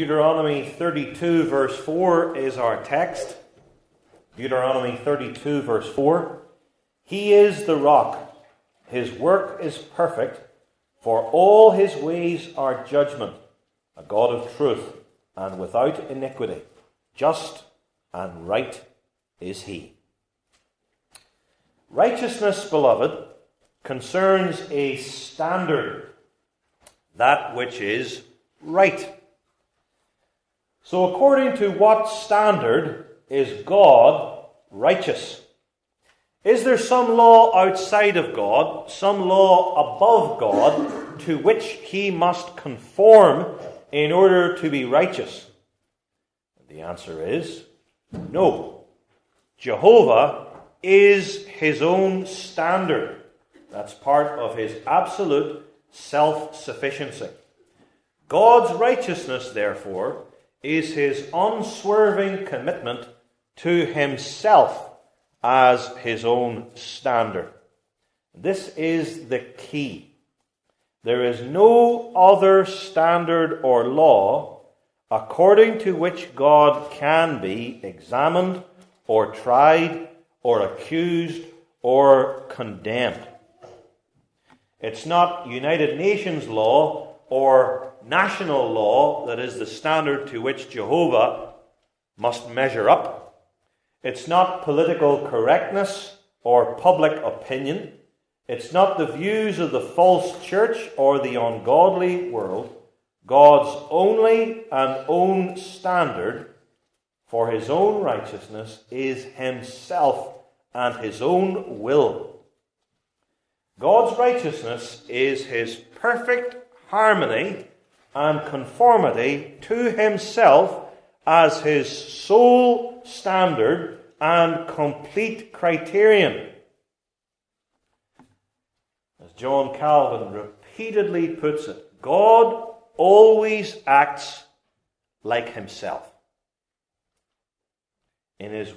Deuteronomy 32, verse 4 is our text. Deuteronomy 32, verse 4. He is the rock, his work is perfect, for all his ways are judgment, a God of truth and without iniquity. Just and right is he. Righteousness, beloved, concerns a standard, that which is right. So, according to what standard is God righteous? Is there some law outside of God, some law above God, to which he must conform in order to be righteous? The answer is no. Jehovah is his own standard. That's part of his absolute self sufficiency. God's righteousness, therefore, is his unswerving commitment to himself as his own standard. This is the key. There is no other standard or law according to which God can be examined or tried or accused or condemned. It's not United Nations law or national law that is the standard to which Jehovah must measure up. It's not political correctness or public opinion. It's not the views of the false church or the ungodly world. God's only and own standard for his own righteousness is himself and his own will. God's righteousness is his perfect harmony and conformity to himself as his sole standard and complete criterion. As John Calvin repeatedly puts it, God always acts like himself. In, his,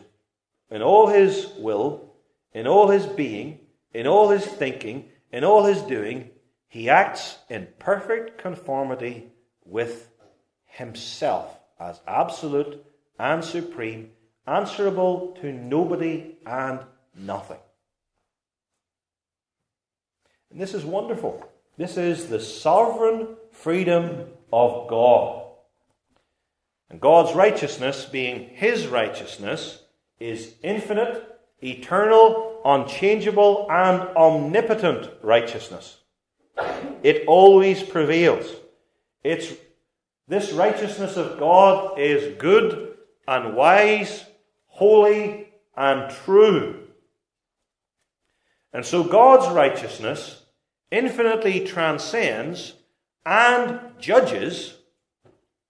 in all his will, in all his being, in all his thinking, in all his doing, he acts in perfect conformity with himself as absolute and supreme, answerable to nobody and nothing. And this is wonderful. This is the sovereign freedom of God. And God's righteousness, being His righteousness, is infinite, eternal, unchangeable, and omnipotent righteousness. It always prevails. It's, this righteousness of God is good and wise, holy and true. And so God's righteousness infinitely transcends and judges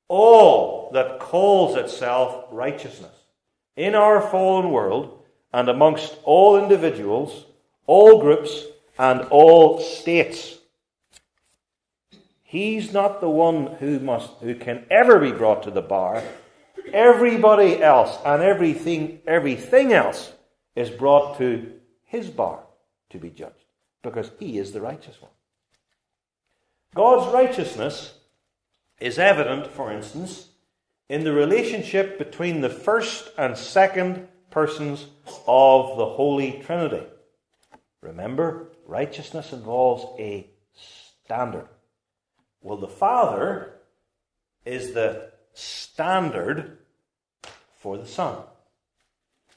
all that calls itself righteousness in our fallen world and amongst all individuals, all groups, and all states. He's not the one who must who can ever be brought to the bar. Everybody else and everything everything else is brought to his bar to be judged because he is the righteous one. God's righteousness is evident, for instance, in the relationship between the first and second persons of the Holy Trinity. Remember, righteousness involves a standard. Well, the Father is the standard for the Son.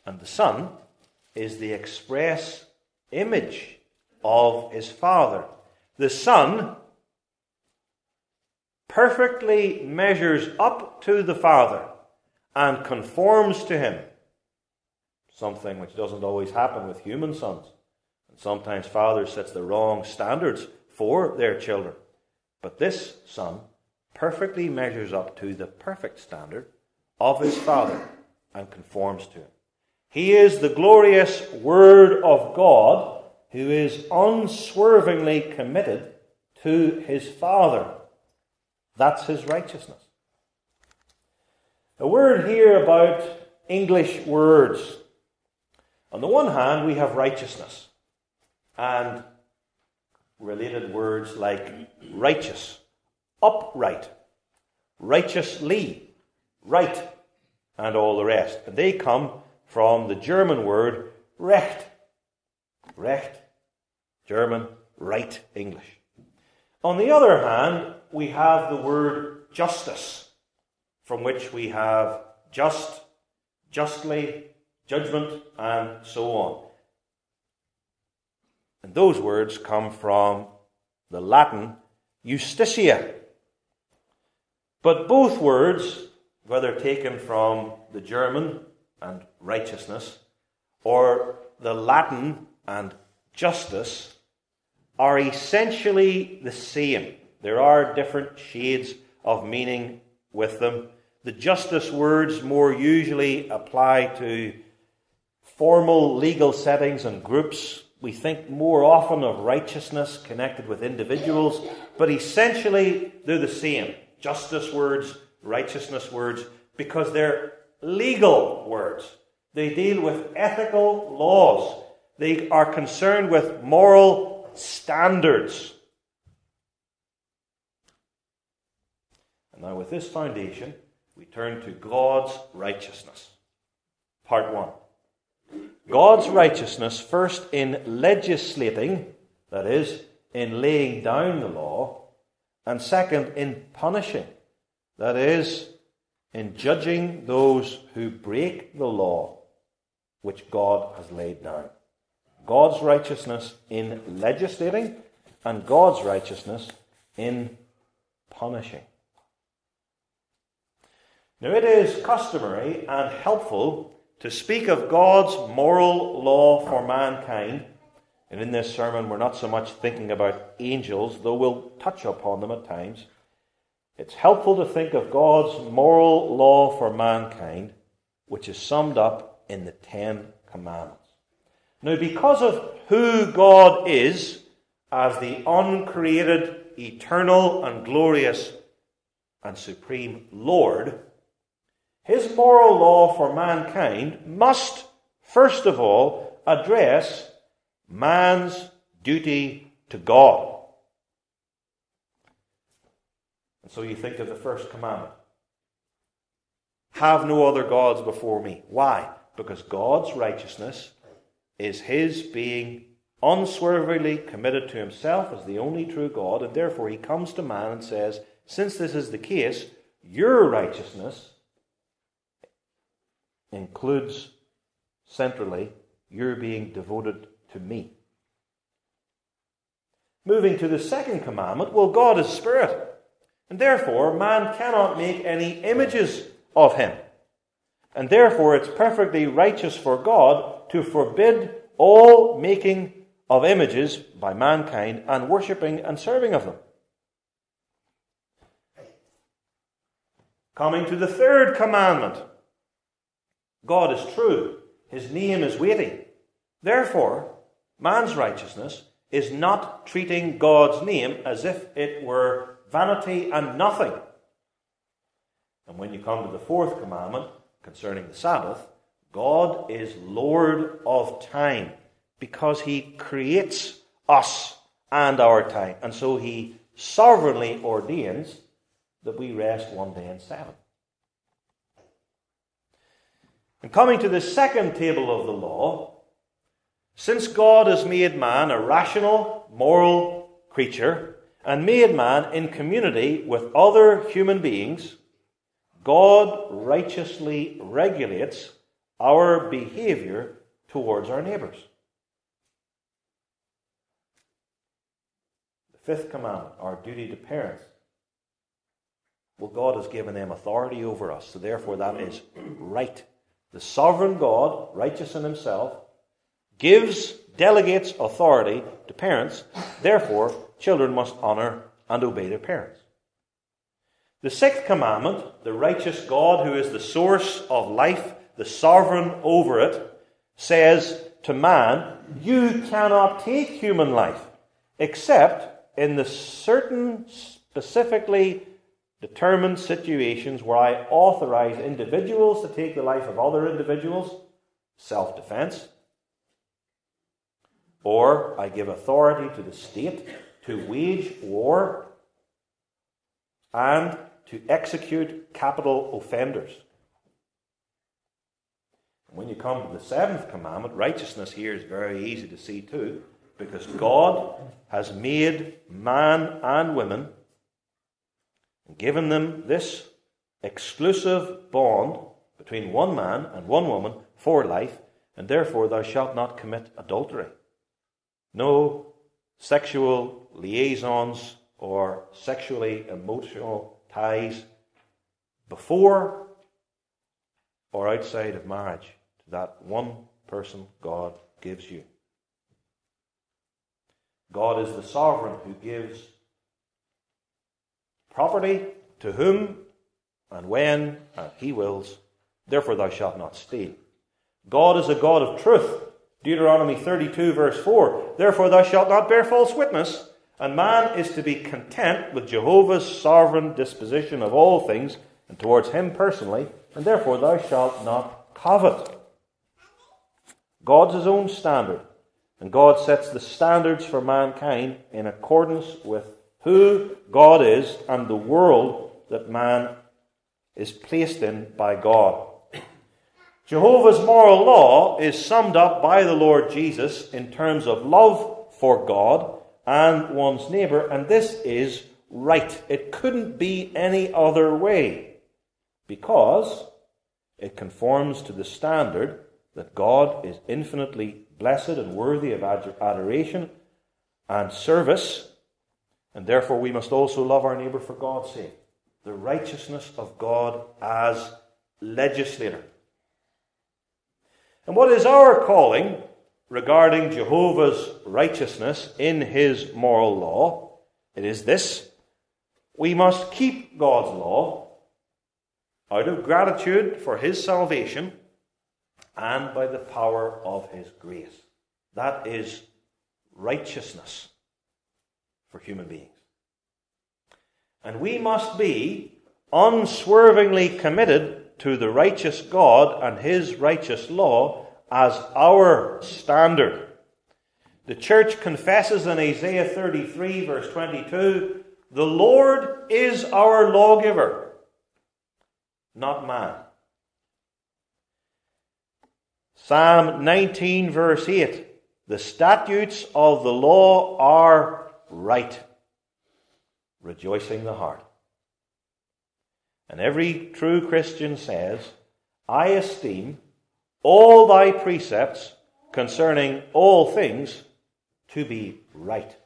And the Son is the express image of his Father. The Son perfectly measures up to the Father and conforms to him. Something which doesn't always happen with human sons. And sometimes fathers sets the wrong standards for their children. But this son perfectly measures up to the perfect standard of his father and conforms to him. He is the glorious Word of God who is unswervingly committed to his Father. That's his righteousness. A word here about English words. On the one hand, we have righteousness and related words like righteous, upright, righteously, right, and all the rest. And they come from the German word recht. Recht, German, right, English. On the other hand, we have the word justice, from which we have just, justly, judgment, and so on. And those words come from the Latin justitia. But both words, whether taken from the German and righteousness, or the Latin and justice, are essentially the same. There are different shades of meaning with them. The justice words more usually apply to formal legal settings and groups. We think more often of righteousness connected with individuals, but essentially they're the same. Justice words, righteousness words, because they're legal words. They deal with ethical laws. They are concerned with moral standards. And now, with this foundation, we turn to God's righteousness. Part 1. God's righteousness, first in legislating, that is, in laying down the law, and second in punishing, that is, in judging those who break the law which God has laid down. God's righteousness in legislating, and God's righteousness in punishing. Now, it is customary and helpful to speak of God's moral law for mankind. And in this sermon, we're not so much thinking about angels, though we'll touch upon them at times. It's helpful to think of God's moral law for mankind, which is summed up in the Ten Commandments. Now, because of who God is as the uncreated, eternal, and glorious and supreme Lord, his moral law for mankind must, first of all, address man's duty to God. And so you think of the first commandment Have no other gods before me. Why? Because God's righteousness is his being unswervingly committed to himself as the only true God, and therefore he comes to man and says, Since this is the case, your righteousness includes centrally your being devoted to me. Moving to the second commandment, well, God is spirit, and therefore man cannot make any images of him. And therefore it's perfectly righteous for God to forbid all making of images by mankind and worshipping and serving of them. Coming to the third commandment God is true, his name is weighty. Therefore, man's righteousness is not treating God's name as if it were vanity and nothing. And when you come to the fourth commandment concerning the Sabbath, God is Lord of time because he creates us and our time. And so he sovereignly ordains that we rest one day in seven. And coming to the second table of the law, since God has made man a rational, moral creature, and made man in community with other human beings, God righteously regulates our behavior towards our neighbors. The fifth commandment, our duty to parents. Well, God has given them authority over us, so therefore that is right. The sovereign God, righteous in himself, gives, delegates authority to parents. Therefore, children must honor and obey their parents. The sixth commandment, the righteous God who is the source of life, the sovereign over it, says to man, You cannot take human life except in the certain specifically determined situations where I authorize individuals to take the life of other individuals, self defense, or I give authority to the state to wage war and to execute capital offenders. When you come to the seventh commandment, righteousness here is very easy to see too, because God has made man and women and given them this exclusive bond between one man and one woman for life, and therefore thou shalt not commit adultery. No sexual liaisons or sexually emotional ties before or outside of marriage to that one person God gives you. God is the sovereign who gives property to whom and when he wills. Therefore, thou shalt not steal. God is a God of truth. Deuteronomy 32, verse 4. Therefore, thou shalt not bear false witness. And man is to be content with Jehovah's sovereign disposition of all things and towards him personally, and therefore thou shalt not covet. God's his own standard, and God sets the standards for mankind in accordance with who God is and the world that man is placed in by God. Jehovah's moral law is summed up by the Lord Jesus in terms of love for God and one's neighbour, and this is right. It couldn't be any other way because it conforms to the standard that God is infinitely blessed and worthy of adoration and service, and therefore we must also love our neighbour for God's sake. The righteousness of God as legislator. And what is our calling regarding Jehovah's righteousness in his moral law, it is this we must keep God's law out of gratitude for his salvation and by the power of his grace. That is righteousness for human beings. And we must be unswervingly committed to the righteous God and his righteous law as our standard. The church confesses in Isaiah 33, verse 22, the Lord is our lawgiver, not man. Psalm 19, verse 8, the statutes of the law are right, rejoicing the heart. And every true Christian says, I esteem all thy precepts concerning all things to be right.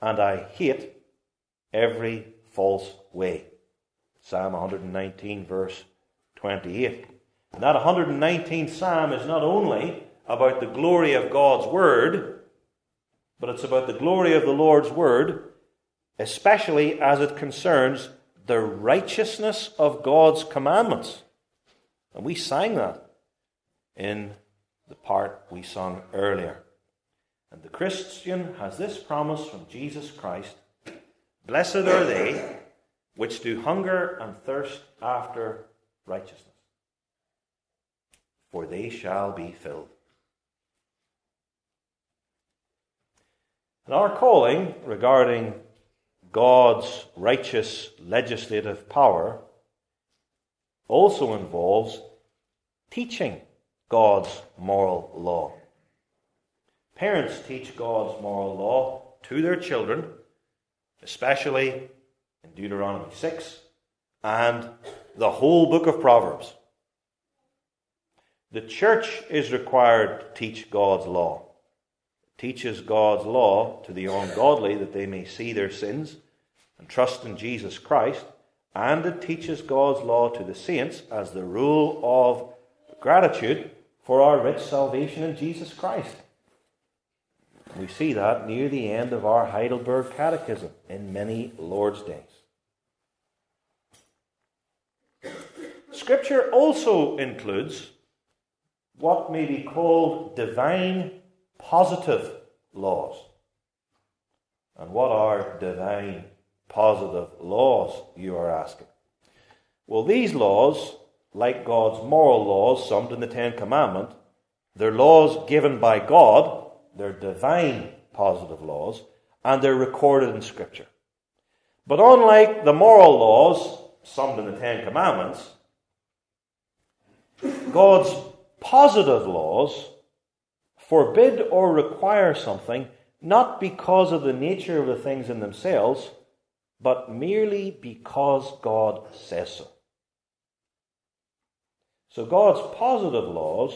And I hate every false way. Psalm 119, verse 28. And that 119th Psalm is not only about the glory of God's Word, but it's about the glory of the Lord's Word, especially as it concerns the righteousness of God's commandments. And we sang that in the part we sung earlier. And the Christian has this promise from Jesus Christ Blessed are they which do hunger and thirst after righteousness, for they shall be filled. And our calling regarding God's righteous legislative power also involves teaching God's moral law. Parents teach God's moral law to their children, especially in Deuteronomy 6 and the whole book of Proverbs. The church is required to teach God's law. Teaches God's law to the ungodly that they may see their sins and trust in Jesus Christ, and it teaches God's law to the saints as the rule of gratitude for our rich salvation in Jesus Christ. We see that near the end of our Heidelberg Catechism in many Lord's days. Scripture also includes what may be called divine positive laws. And what are divine positive laws, you are asking? Well, these laws like God's moral laws summed in the Ten Commandments, they're laws given by God, they're divine positive laws, and they're recorded in Scripture. But unlike the moral laws summed in the Ten Commandments, God's positive laws forbid or require something not because of the nature of the things in themselves, but merely because God says so. So God's positive laws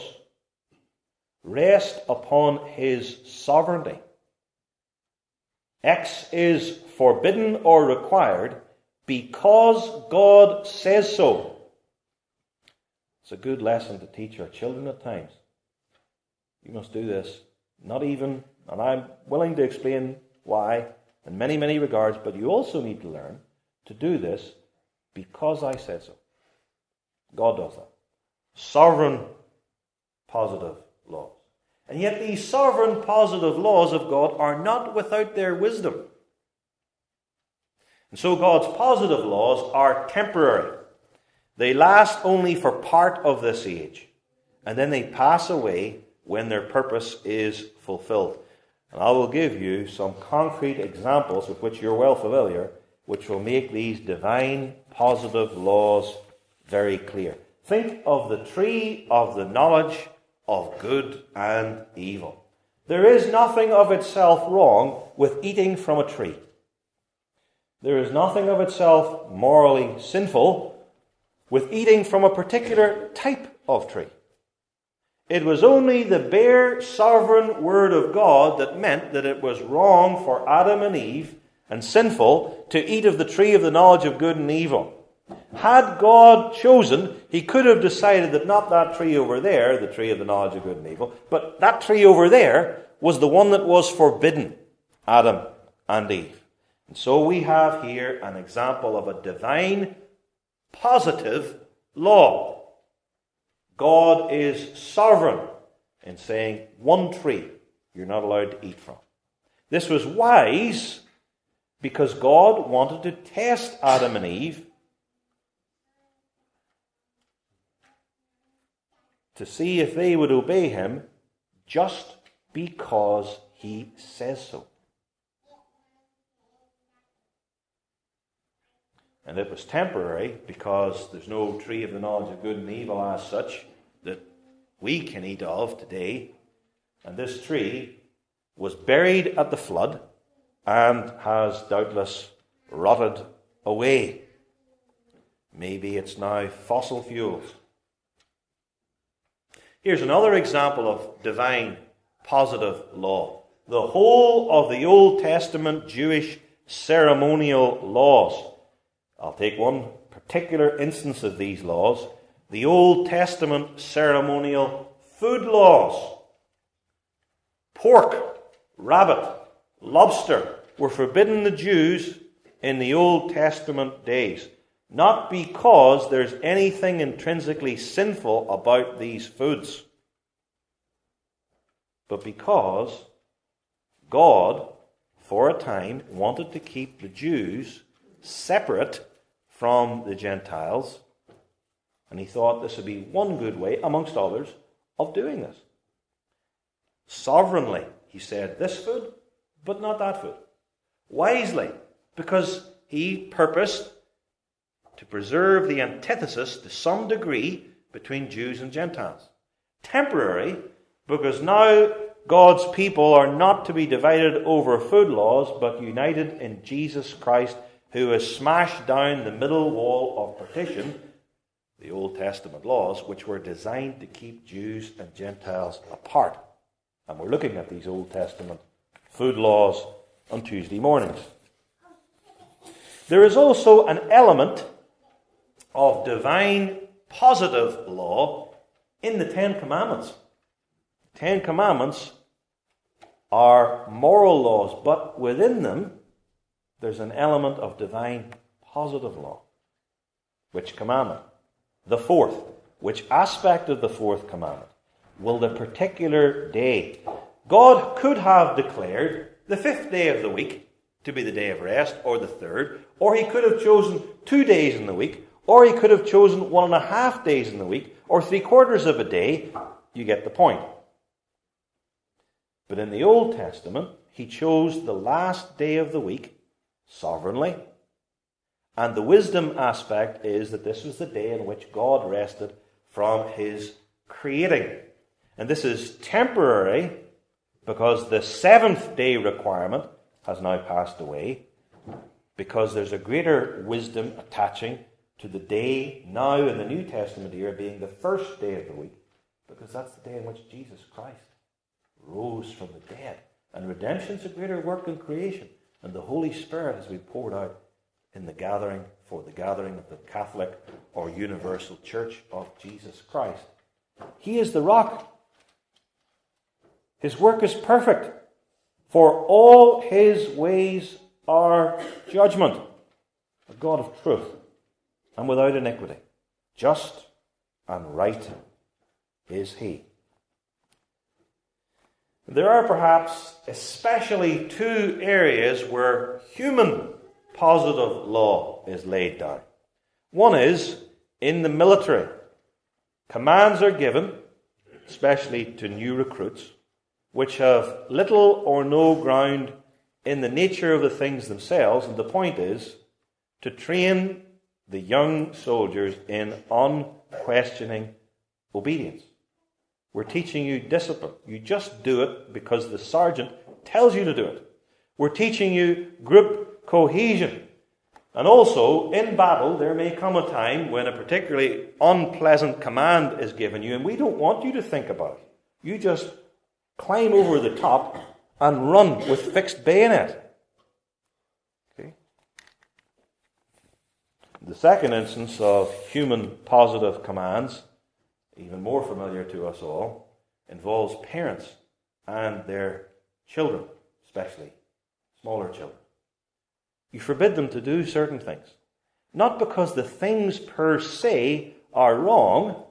rest upon His sovereignty. X is forbidden or required because God says so. It's a good lesson to teach our children at times. You must do this. Not even, and I'm willing to explain why in many, many regards, but you also need to learn to do this because I said so. God does that. Sovereign, positive laws. And yet, these sovereign, positive laws of God are not without their wisdom. And so, God's positive laws are temporary. They last only for part of this age, and then they pass away when their purpose is fulfilled. And I will give you some concrete examples with which you're well familiar, which will make these divine positive laws very clear. Think of the tree of the knowledge of good and evil. There is nothing of itself wrong with eating from a tree. There is nothing of itself morally sinful with eating from a particular type of tree. It was only the bare sovereign word of God that meant that it was wrong for Adam and Eve and sinful to eat of the tree of the knowledge of good and evil. Had God chosen, he could have decided that not that tree over there, the tree of the knowledge of good and evil, but that tree over there was the one that was forbidden, Adam and Eve. And so we have here an example of a divine positive law. God is sovereign in saying one tree you're not allowed to eat from. This was wise because God wanted to test Adam and Eve to see if they would obey him just because he says so. And it was temporary because there's no tree of the knowledge of good and evil as such that we can eat of today. And this tree was buried at the flood and has doubtless rotted away. Maybe it's now fossil fuels. Here's another example of divine positive law. The whole of the Old Testament Jewish ceremonial laws I'll take one particular instance of these laws the Old Testament ceremonial food laws. Pork, rabbit, lobster were forbidden the Jews in the Old Testament days. Not because there's anything intrinsically sinful about these foods, but because God, for a time, wanted to keep the Jews separate from the Gentiles. And he thought this would be one good way, amongst others, of doing this. Sovereignly, he said, this food, but not that food. Wisely, because he purposed to preserve the antithesis to some degree between Jews and Gentiles. Temporary, because now God's people are not to be divided over food laws, but united in Jesus Christ who has smashed down the middle wall of partition, the Old Testament laws, which were designed to keep Jews and Gentiles apart. And we're looking at these Old Testament food laws on Tuesday mornings. There is also an element of divine positive law in the Ten Commandments. Ten Commandments are moral laws, but within them there's an element of divine positive law. Which commandment? The fourth. Which aspect of the fourth commandment? Will the particular day. God could have declared the fifth day of the week to be the day of rest, or the third, or he could have chosen two days in the week, or he could have chosen one and a half days in the week, or three quarters of a day. You get the point. But in the Old Testament, he chose the last day of the week sovereignly, And the wisdom aspect is that this was the day in which God rested from his creating. And this is temporary because the seventh day requirement has now passed away, because there's a greater wisdom attaching to the day now in the New Testament era being the first day of the week, because that's the day in which Jesus Christ rose from the dead. And redemption is a greater work than creation. And the Holy Spirit has been poured out in the gathering for the gathering of the Catholic or universal church of Jesus Christ. He is the rock. His work is perfect, for all his ways are judgment. A God of truth and without iniquity. Just and right is he. There are perhaps especially two areas where human positive law is laid down. One is in the military. Commands are given, especially to new recruits, which have little or no ground in the nature of the things themselves, and the point is to train the young soldiers in unquestioning obedience. We're teaching you discipline. You just do it because the sergeant tells you to do it. We're teaching you group cohesion. And also, in battle, there may come a time when a particularly unpleasant command is given you, and we don't want you to think about it. You just climb over the top and run with fixed bayonet. Okay? The second instance of human positive commands even more familiar to us all, involves parents and their children, especially smaller children. You forbid them to do certain things. Not because the things per se are wrong,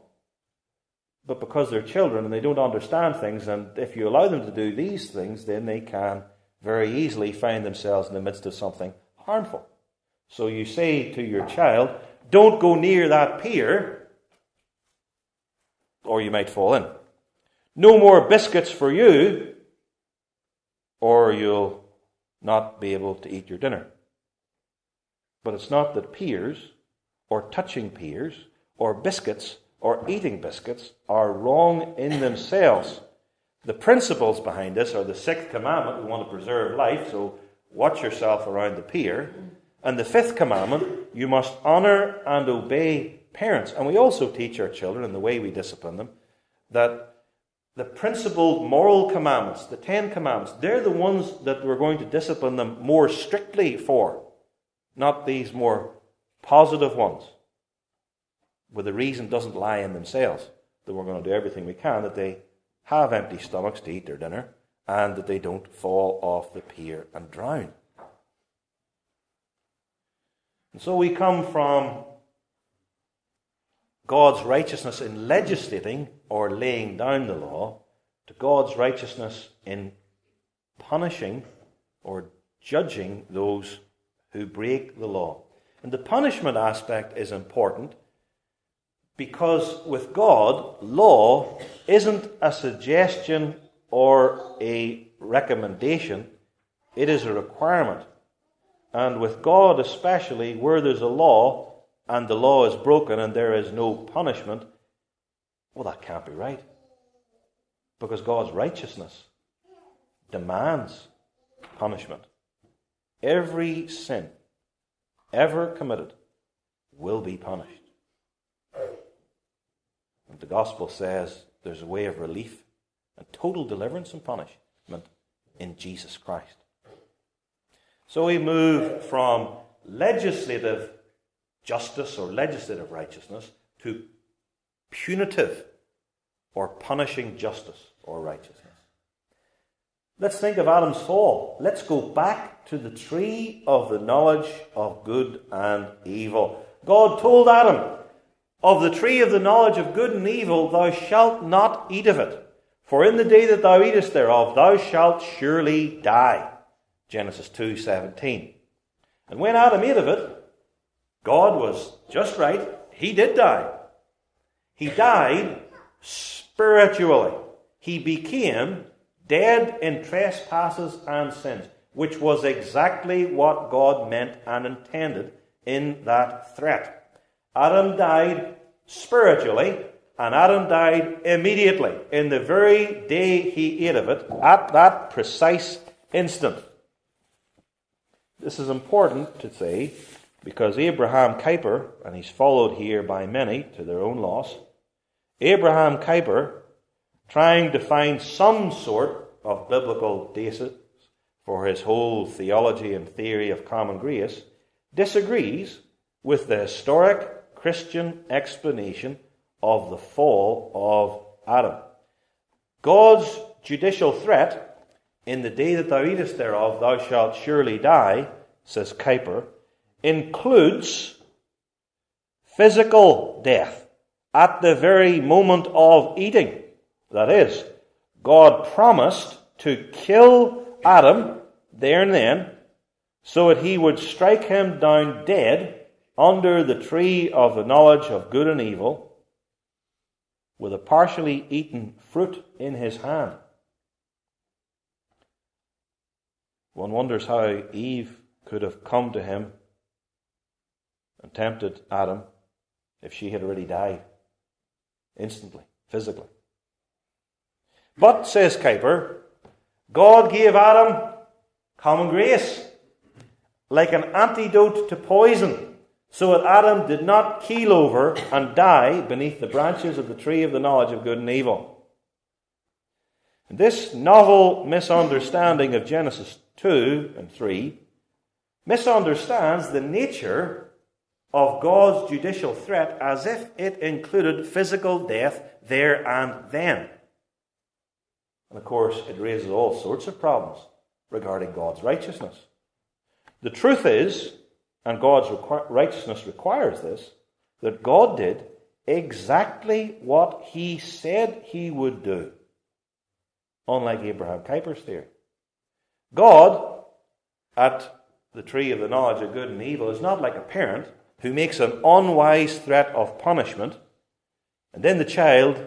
but because they're children and they don't understand things. And if you allow them to do these things, then they can very easily find themselves in the midst of something harmful. So you say to your child, don't go near that pier or you might fall in. No more biscuits for you, or you'll not be able to eat your dinner. But it's not that peers, or touching peers, or biscuits, or eating biscuits are wrong in themselves. The principles behind this are the sixth commandment we want to preserve life, so watch yourself around the pier. And the fifth commandment, you must honor and obey parents. And we also teach our children, in the way we discipline them, that the principled moral commandments, the Ten Commandments, they're the ones that we're going to discipline them more strictly for, not these more positive ones, where the reason doesn't lie in themselves, that we're going to do everything we can that they have empty stomachs to eat their dinner and that they don't fall off the pier and drown. And so we come from God's righteousness in legislating or laying down the law to God's righteousness in punishing or judging those who break the law. And the punishment aspect is important because with God, law isn't a suggestion or a recommendation, it is a requirement. And with God, especially, where there's a law, and the law is broken and there is no punishment, well, that can't be right. Because God's righteousness demands punishment. Every sin ever committed will be punished. And the gospel says there's a way of relief and total deliverance and punishment in Jesus Christ. So we move from legislative justice or legislative righteousness to punitive or punishing justice or righteousness. Let's think of Adam's fall. Let's go back to the tree of the knowledge of good and evil. God told Adam, Of the tree of the knowledge of good and evil, thou shalt not eat of it. For in the day that thou eatest thereof, thou shalt surely die. Genesis 2:17. And when Adam ate of it, God was just right. He did die. He died spiritually. He became dead in trespasses and sins, which was exactly what God meant and intended in that threat. Adam died spiritually, and Adam died immediately, in the very day he ate of it, at that precise instant. This is important to say because Abraham Kuyper, and he's followed here by many to their own loss, Abraham Kuyper, trying to find some sort of biblical basis for his whole theology and theory of common grace, disagrees with the historic Christian explanation of the fall of Adam. God's judicial threat, in the day that thou eatest thereof, thou shalt surely die, says Kuyper, includes physical death at the very moment of eating. That is, God promised to kill Adam there and then so that he would strike him down dead under the tree of the knowledge of good and evil with a partially eaten fruit in his hand. One wonders how Eve could have come to him and tempted Adam if she had already died instantly, physically. But, says Kuyper, God gave Adam common grace, like an antidote to poison, so that Adam did not keel over and die beneath the branches of the tree of the knowledge of good and evil. This novel misunderstanding of Genesis 2 and 3 misunderstands the nature of God's judicial threat as if it included physical death there and then. And of course, it raises all sorts of problems regarding God's righteousness. The truth is, and God's requ- righteousness requires this, that God did exactly what he said he would do, unlike Abraham Kuyper's theory. God, at the tree of the knowledge of good and evil, is not like a parent who makes an unwise threat of punishment, and then the child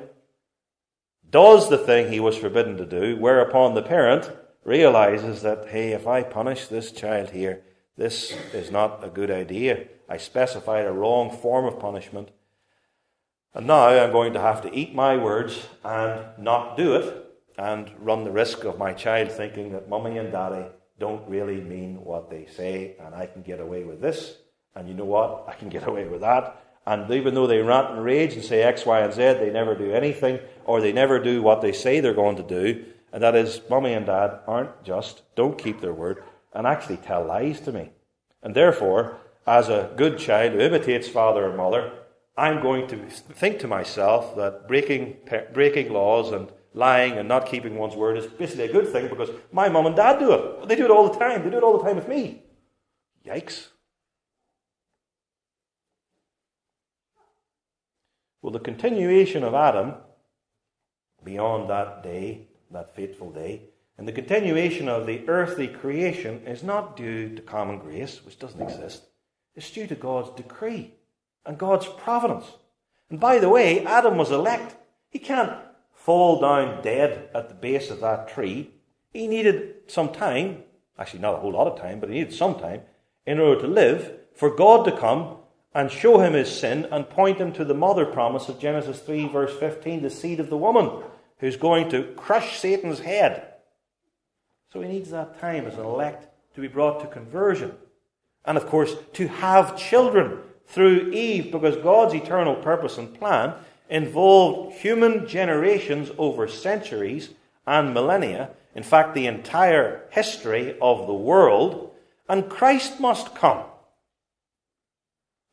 does the thing he was forbidden to do, whereupon the parent realizes that, hey, if I punish this child here, this is not a good idea. I specified a wrong form of punishment. And now I'm going to have to eat my words and not do it and run the risk of my child thinking that mummy and daddy don't really mean what they say and I can get away with this. And you know what? I can get away with that. And even though they rant and rage and say X, Y, and Z, they never do anything or they never do what they say they're going to do. And that is, mummy and dad aren't just, don't keep their word, and actually tell lies to me. And therefore, as a good child who imitates father and mother, I'm going to think to myself that breaking, breaking laws and lying and not keeping one's word is basically a good thing because my mum and dad do it. They do it all the time. They do it all the time with me. Yikes. Well, the continuation of Adam beyond that day, that fateful day, and the continuation of the earthly creation is not due to common grace, which doesn't exist. It's due to God's decree and God's providence. And by the way, Adam was elect. He can't fall down dead at the base of that tree. He needed some time, actually, not a whole lot of time, but he needed some time in order to live for God to come and show him his sin and point him to the mother promise of Genesis 3, verse 15, the seed of the woman who's going to crush Satan's head. So he needs that time as an elect to be brought to conversion. And of course, to have children through Eve, because God's eternal purpose and plan involved human generations over centuries and millennia. In fact, the entire history of the world. And Christ must come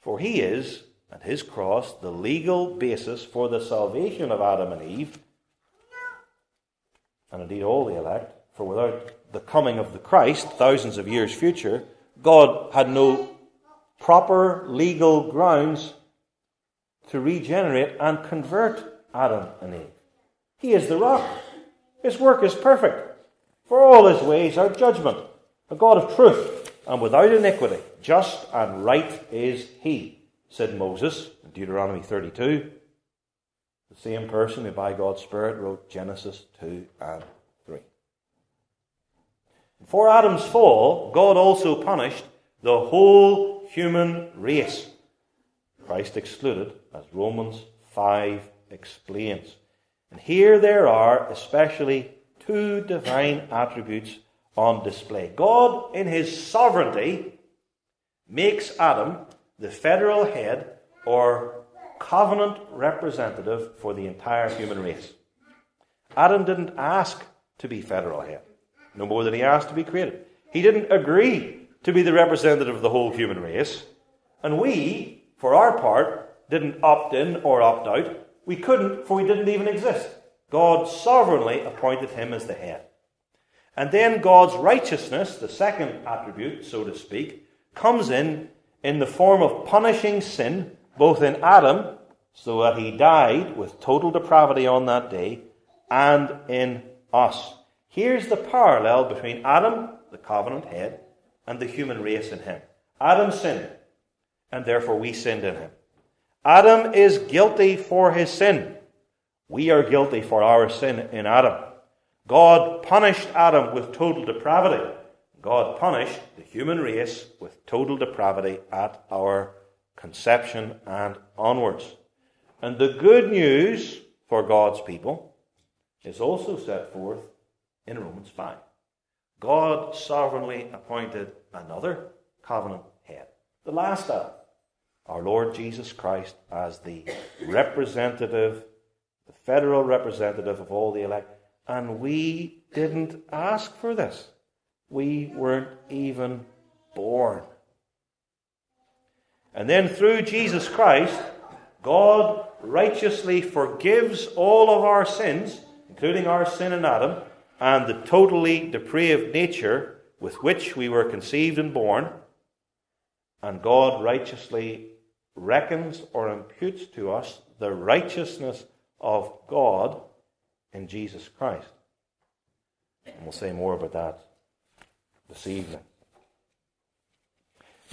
for he is, and his cross, the legal basis for the salvation of Adam and Eve, and indeed all the elect. For without the coming of the Christ, thousands of years future, God had no proper legal grounds to regenerate and convert Adam and Eve. He is the rock. His work is perfect. For all his ways are judgment, a God of truth and without iniquity. Just and right is he, said Moses in Deuteronomy 32. The same person who by God's Spirit wrote Genesis 2 and 3. For Adam's fall, God also punished the whole human race. Christ excluded, as Romans 5 explains. And here there are especially two divine attributes on display. God, in his sovereignty, makes Adam the federal head or covenant representative for the entire human race. Adam didn't ask to be federal head, no more than he asked to be created. He didn't agree to be the representative of the whole human race. And we, for our part, didn't opt in or opt out. We couldn't, for we didn't even exist. God sovereignly appointed him as the head. And then God's righteousness, the second attribute, so to speak, comes in in the form of punishing sin, both in Adam, so that he died with total depravity on that day, and in us. Here's the parallel between Adam, the covenant head, and the human race in him. Adam sinned, and therefore we sinned in him. Adam is guilty for his sin. We are guilty for our sin in Adam. God punished Adam with total depravity. God punished the human race with total depravity at our conception and onwards. And the good news for God's people is also set forth in Romans 5. God sovereignly appointed another covenant head, the last Adam, our Lord Jesus Christ, as the representative, the federal representative of all the elect. And we didn't ask for this. We weren't even born. And then through Jesus Christ, God righteously forgives all of our sins, including our sin in Adam, and the totally depraved nature with which we were conceived and born. And God righteously reckons or imputes to us the righteousness of God in Jesus Christ. And we'll say more about that this evening.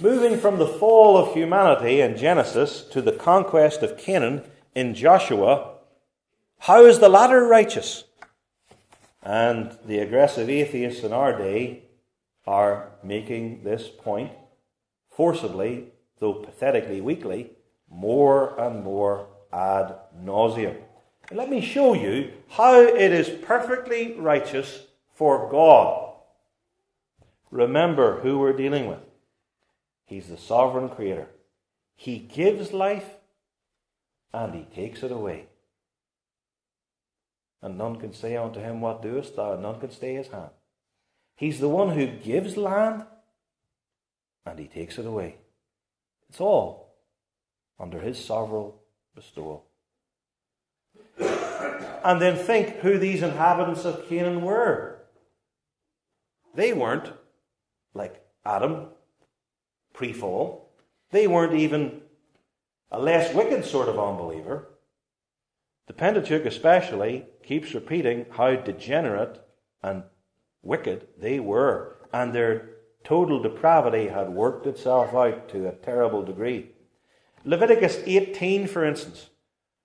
Moving from the fall of humanity in Genesis to the conquest of Canaan in Joshua, how is the latter righteous? And the aggressive atheists in our day are making this point forcibly, though pathetically weakly, more and more ad nauseum. Let me show you how it is perfectly righteous for God. Remember who we're dealing with. He's the sovereign creator. He gives life and he takes it away. And none can say unto him, What doest thou? And none can stay his hand. He's the one who gives land and he takes it away. It's all under his sovereign bestowal. and then think who these inhabitants of Canaan were. They weren't like Adam pre fall. They weren't even a less wicked sort of unbeliever. The Pentateuch, especially, keeps repeating how degenerate and wicked they were, and their total depravity had worked itself out to a terrible degree. Leviticus 18, for instance,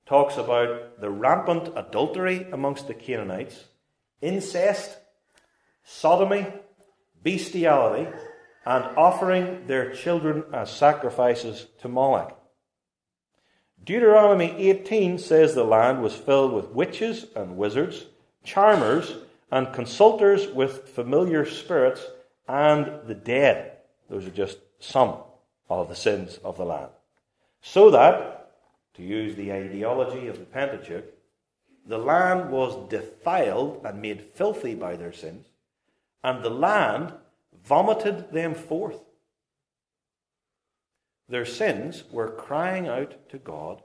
talks about the rampant adultery amongst the Canaanites, incest, sodomy, bestiality, and offering their children as sacrifices to Moloch. Deuteronomy 18 says the land was filled with witches and wizards, charmers, and consulters with familiar spirits and the dead. Those are just some of the sins of the land. So that, to use the ideology of the Pentateuch, the land was defiled and made filthy by their sins, and the land vomited them forth. Their sins were crying out to God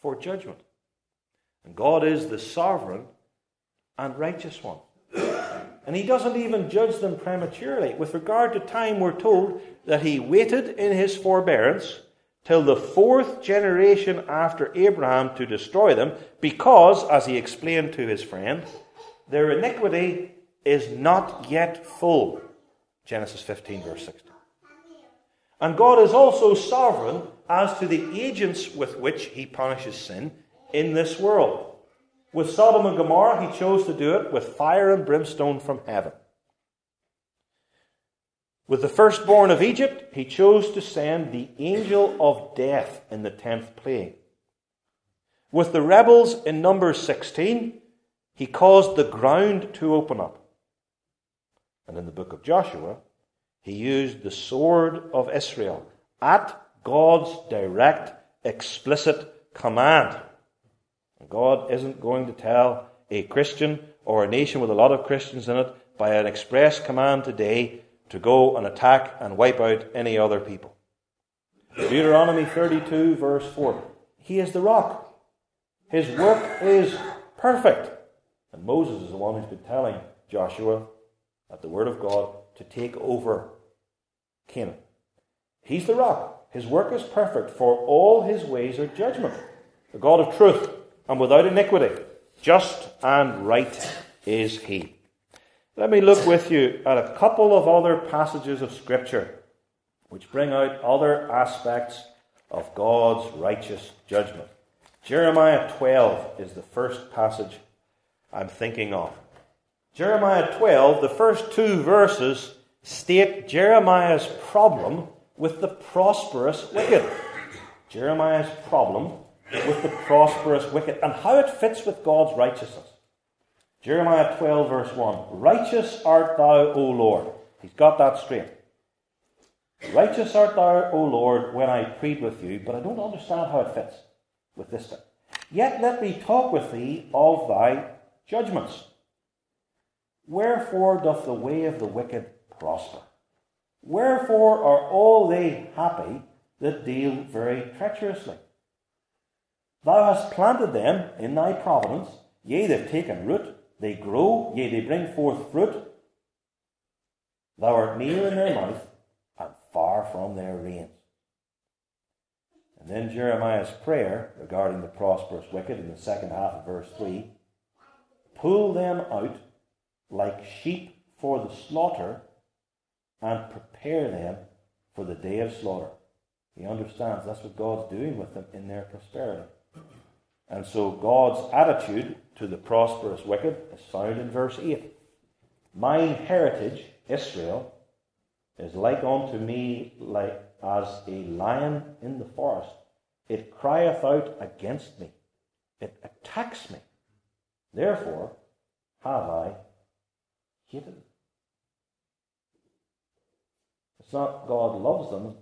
for judgment. And God is the sovereign and righteous one. And he doesn't even judge them prematurely. With regard to time, we're told that he waited in his forbearance till the fourth generation after Abraham to destroy them, because, as he explained to his friend, their iniquity is not yet full. Genesis 15, verse 16. And God is also sovereign as to the agents with which he punishes sin in this world. With Sodom and Gomorrah, he chose to do it with fire and brimstone from heaven. With the firstborn of Egypt, he chose to send the angel of death in the tenth plague. With the rebels in Numbers 16, he caused the ground to open up. And in the book of Joshua, he used the sword of Israel at God's direct, explicit command. God isn't going to tell a Christian or a nation with a lot of Christians in it by an express command today to go and attack and wipe out any other people. Deuteronomy 32, verse 4. He is the rock. His work is perfect. And Moses is the one who's been telling Joshua, at the word of God, to take over Canaan. He's the rock. His work is perfect, for all his ways are judgment. The God of truth and without iniquity. Just and right is he. Let me look with you at a couple of other passages of Scripture which bring out other aspects of God's righteous judgment. Jeremiah 12 is the first passage I'm thinking of. Jeremiah 12, the first two verses state Jeremiah's problem with the prosperous wicked. Jeremiah's problem with the prosperous wicked and how it fits with God's righteousness. Jeremiah 12, verse 1 Righteous art thou, O Lord. He's got that straight. Righteous art thou, O Lord, when I plead with you, but I don't understand how it fits with this thing. Yet let me talk with thee of thy judgments. Wherefore doth the way of the wicked prosper? Wherefore are all they happy that deal very treacherously? Thou hast planted them in thy providence, yea, they've taken root, they grow, yea, they bring forth fruit. Thou art near in their mouth, and far from their reins. And then Jeremiah's prayer regarding the prosperous wicked in the second half of verse 3 Pull them out like sheep for the slaughter, and prepare them for the day of slaughter. He understands that's what God's doing with them in their prosperity. And so God's attitude to the prosperous wicked is found in verse 8. Mine heritage, Israel, is like unto me like as a lion in the forest. It crieth out against me. It attacks me. Therefore have I It's not God loves them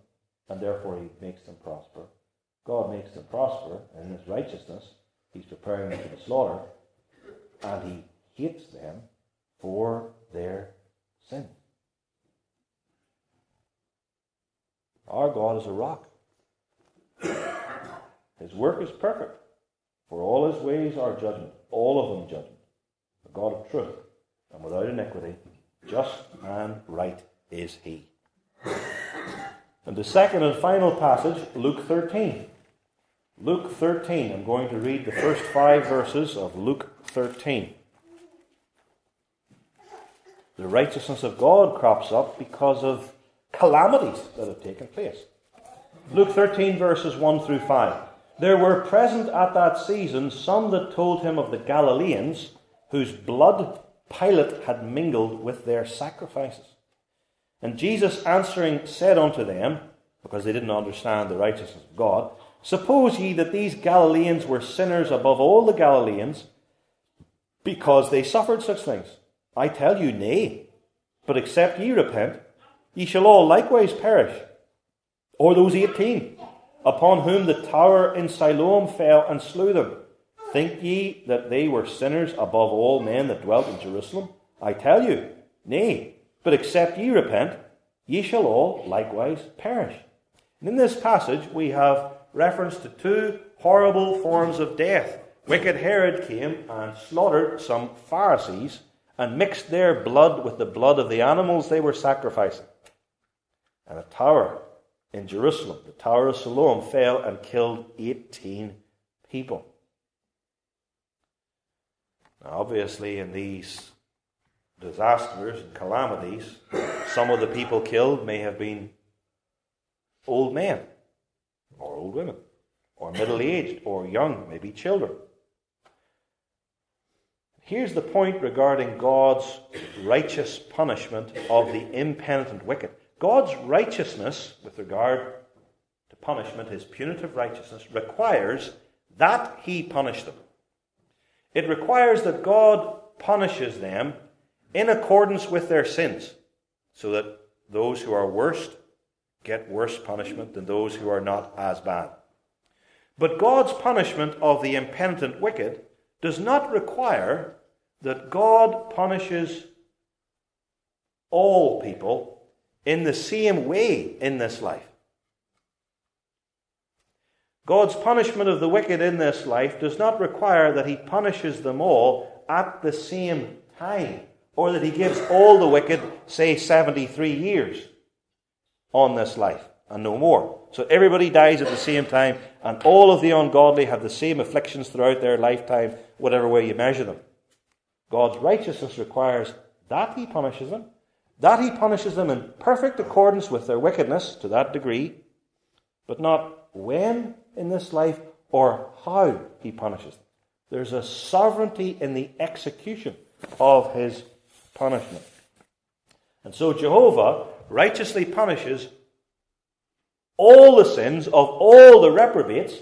and therefore he makes them prosper. God makes them prosper in his righteousness. He's preparing them for the slaughter. And he hates them for their sin. Our God is a rock. His work is perfect. For all his ways are judgment, all of them judgment. A God of truth and without iniquity, just and right is he. And the second and final passage, Luke 13. Luke 13. I'm going to read the first five verses of Luke 13. The righteousness of God crops up because of calamities that have taken place. Luke 13, verses 1 through 5. There were present at that season some that told him of the Galileans, whose blood Pilate had mingled with their sacrifices. And Jesus answering said unto them, because they didn't understand the righteousness of God, Suppose ye that these Galileans were sinners above all the Galileans, because they suffered such things? I tell you, nay. But except ye repent, ye shall all likewise perish. Or those eighteen, upon whom the tower in Siloam fell and slew them. Think ye that they were sinners above all men that dwelt in Jerusalem? I tell you, nay. But except ye repent, ye shall all likewise perish. And in this passage, we have reference to two horrible forms of death. Wicked Herod came and slaughtered some Pharisees and mixed their blood with the blood of the animals they were sacrificing. And a tower in Jerusalem, the Tower of Siloam, fell and killed 18 people. Now, obviously, in these disasters and calamities, some of the people killed may have been old men or old women, or middle aged, or young, maybe children. Here's the point regarding God's righteous punishment of the impenitent wicked God's righteousness with regard to punishment, his punitive righteousness, requires that he punish them. It requires that God punishes them in accordance with their sins, so that those who are worst get worse punishment than those who are not as bad. But God's punishment of the impenitent wicked does not require that God punishes all people in the same way in this life. God's punishment of the wicked in this life does not require that he punishes them all at the same time, or that he gives all the wicked, say, 73 years on this life and no more. So everybody dies at the same time, and all of the ungodly have the same afflictions throughout their lifetime, whatever way you measure them. God's righteousness requires that he punishes them, that he punishes them in perfect accordance with their wickedness to that degree, but not when in this life or how he punishes them. There's a sovereignty in the execution of his punishment. And so Jehovah righteously punishes all the sins of all the reprobates,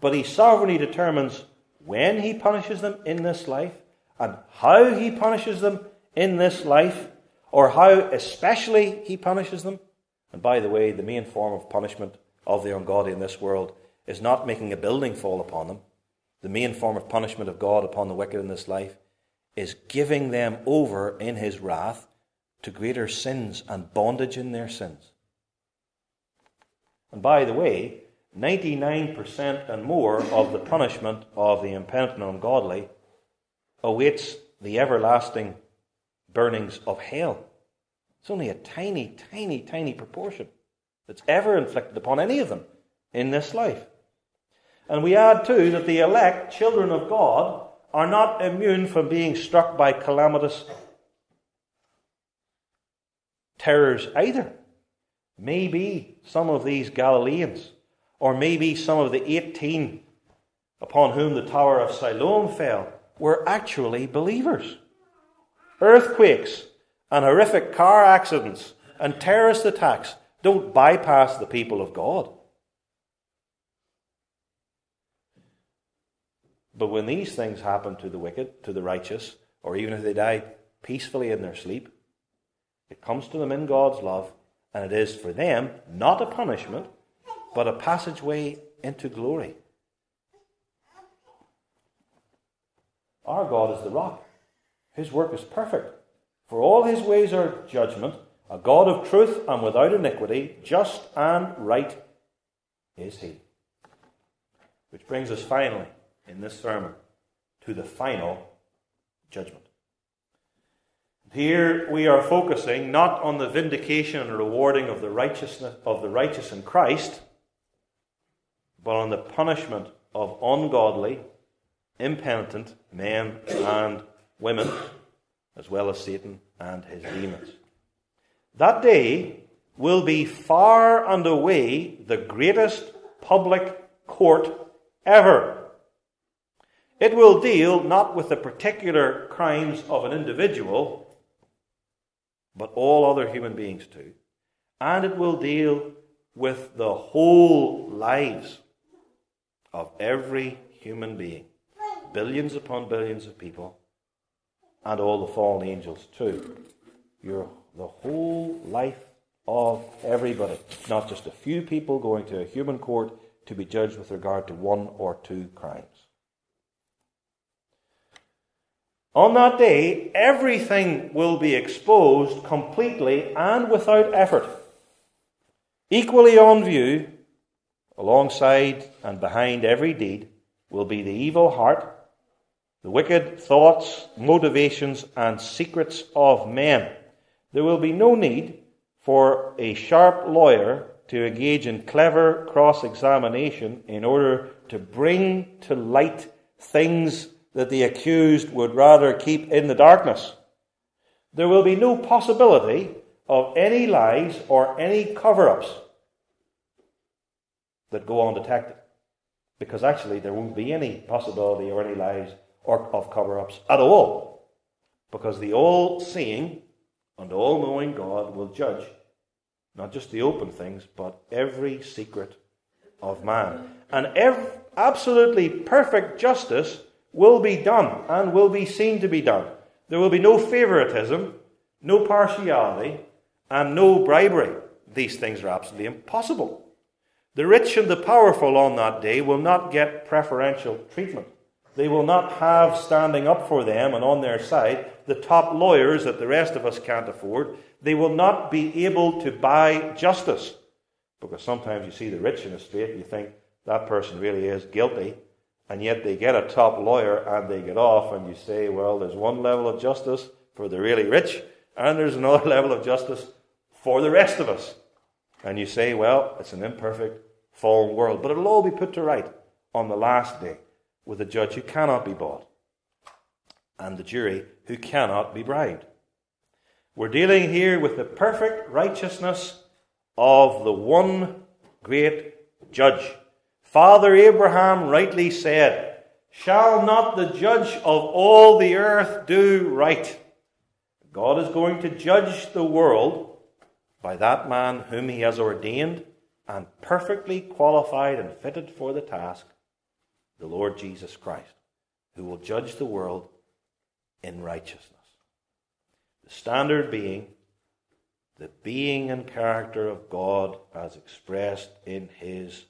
but he sovereignly determines when he punishes them in this life and how he punishes them in this life, or how especially he punishes them. And by the way, the main form of punishment of the ungodly in this world is not making a building fall upon them. The main form of punishment of God upon the wicked in this life is giving them over in his wrath to greater sins and bondage in their sins. And by the way, 99% and more of the punishment of the impenitent ungodly awaits the everlasting burnings of hell. It's only a tiny, tiny, tiny proportion that's ever inflicted upon any of them in this life. And we add too that the elect, children of God, are not immune from being struck by calamitous terrors either. Maybe some of these Galileans, or maybe some of the 18 upon whom the Tower of Siloam fell, were actually believers. Earthquakes and horrific car accidents and terrorist attacks don't bypass the people of God. But when these things happen to the wicked, to the righteous, or even if they die peacefully in their sleep, it comes to them in God's love, and it is for them not a punishment, but a passageway into glory. Our God is the rock. His work is perfect. For all his ways are judgment, a God of truth and without iniquity, just and right is he. Which brings us finally, in this sermon, to the final judgment. Here we are focusing not on the vindication and rewarding of the righteousness of the righteous in Christ, but on the punishment of ungodly, impenitent men and women, as well as Satan and his demons. That day will be far and away the greatest public court ever. It will deal not with the particular crimes of an individual, but all other human beings too. And it will deal with the whole lives of every human being, billions upon billions of people, and all the fallen angels too. Your the whole life of everybody, not just a few people going to a human court to be judged with regard to one or two crimes. On that day, everything will be exposed completely and without effort. Equally on view, alongside and behind every deed, will be the evil heart, the wicked thoughts, motivations, and secrets of men there will be no need for a sharp lawyer to engage in clever cross examination in order to bring to light things that the accused would rather keep in the darkness. There will be no possibility of any lies or any cover ups that go undetected. Because actually, there won't be any possibility or any lies or of cover ups at all. Because the all seeing and all knowing God will judge Not just the open things, but every secret of man. And absolutely perfect justice will be done and will be seen to be done. There will be no favoritism, no partiality, and no bribery. These things are absolutely impossible. The rich and the powerful on that day will not get preferential treatment. They will not have standing up for them and on their side the top lawyers that the rest of us can't afford. They will not be able to buy justice. Because sometimes you see the rich in the street and you think that person really is guilty, and yet they get a top lawyer and they get off, and you say, well, there's one level of justice for the really rich, and there's another level of justice for the rest of us. And you say, well, it's an imperfect, fallen world. But it'll all be put to right on the last day with a judge who cannot be bought and the jury who cannot be bribed. We're dealing here with the perfect righteousness of the one great judge. Father Abraham rightly said, Shall not the judge of all the earth do right? God is going to judge the world by that man whom he has ordained and perfectly qualified and fitted for the task, the Lord Jesus Christ, who will judge the world in righteousness. The standard being the being and character of God as expressed in His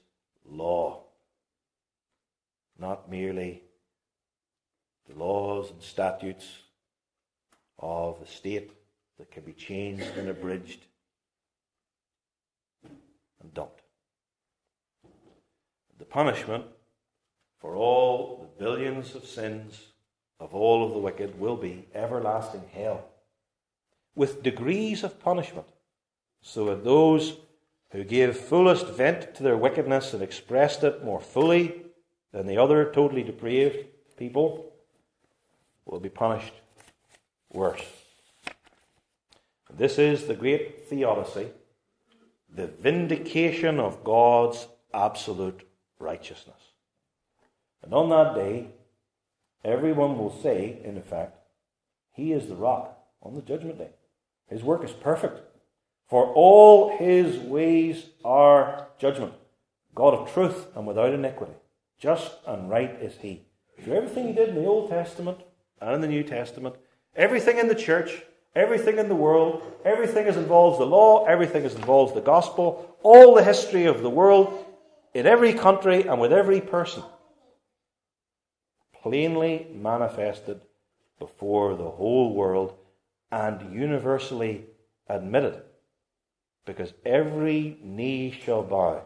law, not merely the laws and statutes of the state that can be changed and abridged and dumped. The punishment for all the billions of sins of all of the wicked will be everlasting hell, with degrees of punishment, so that those who gave fullest vent to their wickedness and expressed it more fully than the other totally depraved people will be punished worse. This is the great theodicy, the vindication of God's absolute righteousness. And on that day, everyone will say, in effect, He is the rock on the judgment day. His work is perfect. For all his ways are judgment. God of truth and without iniquity. Just and right is he. Everything he did in the Old Testament and in the New Testament, everything in the church, everything in the world, everything that involves the law, everything that involves the gospel, all the history of the world, in every country and with every person, plainly manifested before the whole world and universally admitted. Because every knee shall bow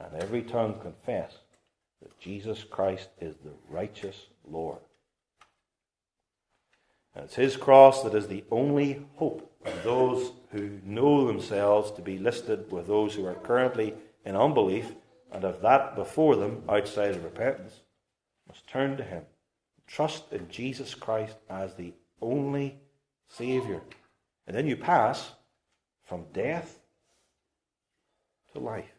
and every tongue confess that Jesus Christ is the righteous Lord. And it's his cross that is the only hope of those who know themselves to be listed with those who are currently in unbelief and have that before them outside of repentance must turn to Him. Trust in Jesus Christ as the only Savior. And then you pass from death to life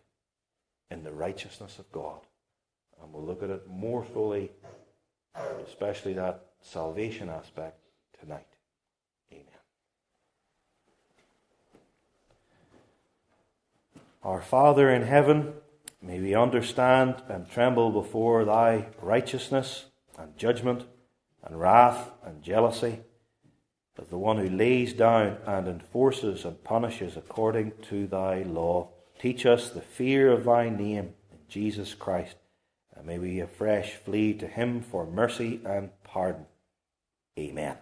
in the righteousness of God. And we'll look at it more fully, especially that salvation aspect, tonight. Amen. Our Father in heaven, May we understand and tremble before thy righteousness and judgment and wrath and jealousy as the one who lays down and enforces and punishes according to thy law. Teach us the fear of thy name in Jesus Christ, and may we afresh flee to him for mercy and pardon. Amen.